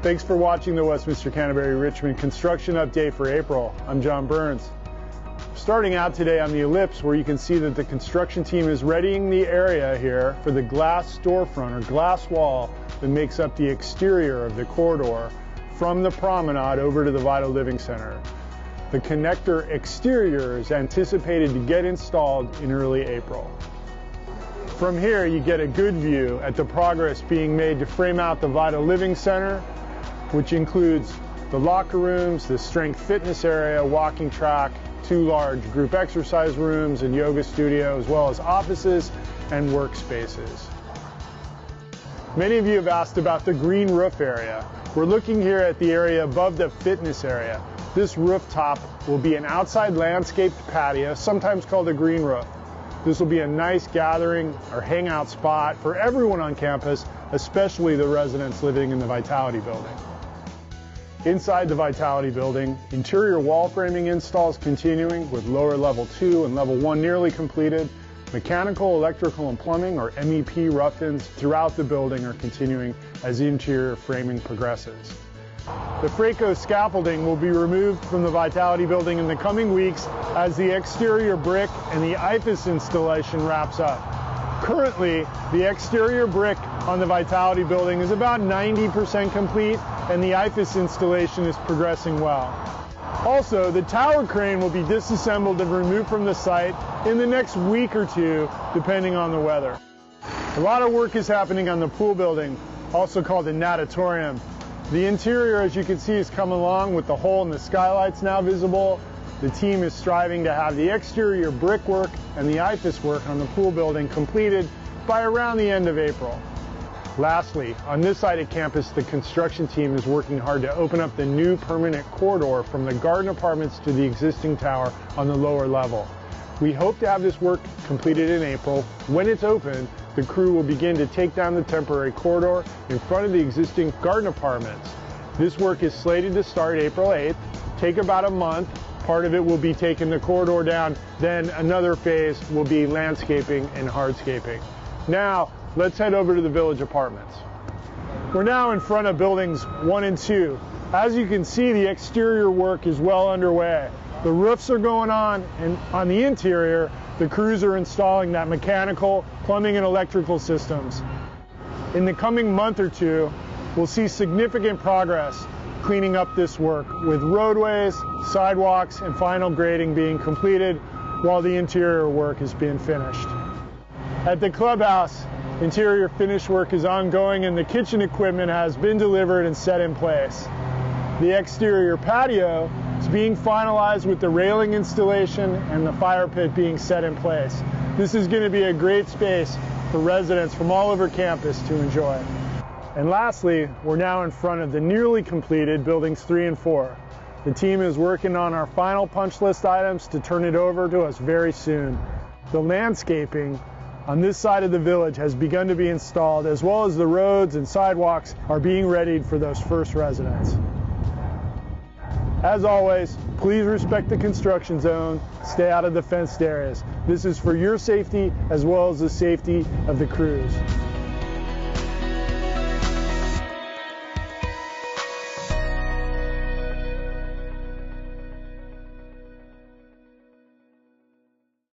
Thanks for watching the Westminster Canterbury Richmond construction update for April. I'm John Burns. Starting out today on the ellipse where you can see that the construction team is readying the area here for the glass storefront or glass wall that makes up the exterior of the corridor from the promenade over to the Vital Living Center. The connector exterior is anticipated to get installed in early April. From here, you get a good view at the progress being made to frame out the Vital Living Center, which includes the locker rooms, the strength fitness area, walking track, two large group exercise rooms and yoga studio, as well as offices and workspaces. Many of you have asked about the green roof area. We're looking here at the area above the fitness area. This rooftop will be an outside landscaped patio, sometimes called a green roof. This will be a nice gathering or hangout spot for everyone on campus, especially the residents living in the Vitality building. Inside the Vitality building, interior wall framing installs continuing with lower level 2 and level 1 nearly completed. Mechanical, electrical, and plumbing, or MEP rough-ins throughout the building are continuing as interior framing progresses. The Fraco scaffolding will be removed from the Vitality building in the coming weeks as the exterior brick and the EIFS installation wraps up. Currently, the exterior brick on the Vitality building is about 90% complete and the EIFS installation is progressing well. Also, the tower crane will be disassembled and removed from the site in the next week or two, depending on the weather. A lot of work is happening on the pool building, also called the natatorium. The interior, as you can see, is coming along with the hole in the skylights now visible. The team is striving to have the exterior brickwork and the EIFS work on the pool building completed by around the end of April. Lastly, on this side of campus, the construction team is working hard to open up the new permanent corridor from the garden apartments to the existing tower on the lower level. We hope to have this work completed in April. When it's open, the crew will begin to take down the temporary corridor in front of the existing garden apartments. This work is slated to start April 8th, take about a month. Part of it will be taking the corridor down, then another phase will be landscaping and hardscaping. Now, let's head over to the village apartments. We're now in front of buildings one and two. As you can see, the exterior work is well underway. The roofs are going on, and on the interior, the crews are installing that mechanical, plumbing, and electrical systems. In the coming month or two, we'll see significant progress cleaning up this work with roadways, sidewalks, and final grading being completed while the interior work is being finished. At the clubhouse, interior finish work is ongoing and the kitchen equipment has been delivered and set in place. The exterior patio is being finalized with the railing installation and the fire pit being set in place. This is going to be a great space for residents from all over campus to enjoy. And lastly, we're now in front of the nearly completed buildings three and four. The team is working on our final punch list items to turn it over to us very soon. The landscaping on this side of the village has begun to be installed as well as the roads and sidewalks are being readied for those first residents. As always, please respect the construction zone, stay out of the fenced areas. This is for your safety as well as the safety of the crews.